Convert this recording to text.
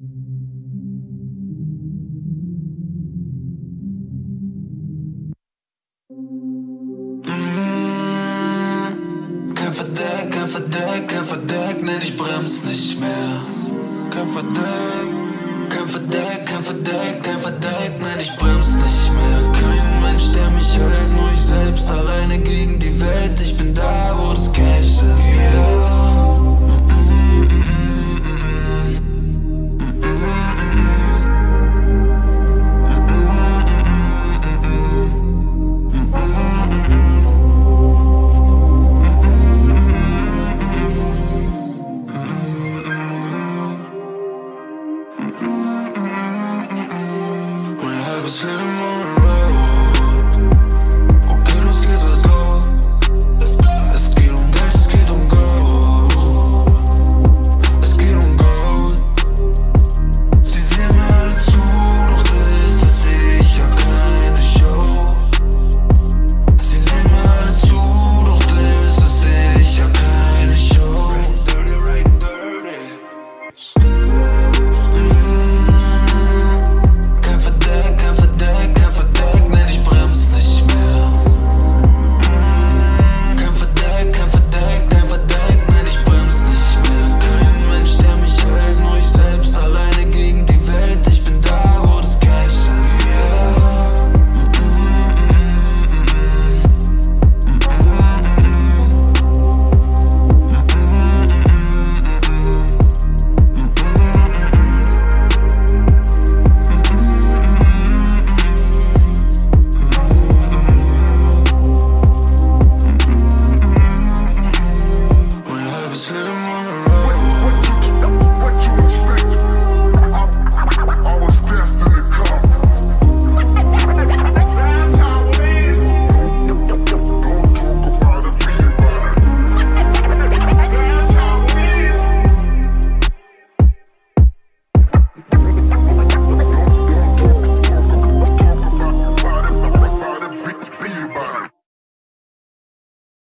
Kein Verdeck, kein Verdeck, kein Verdeck, nein, ich bremse nicht mehr. Kein Verdeck, kein Verdeck, kein Verdeck. When I was sitting on the road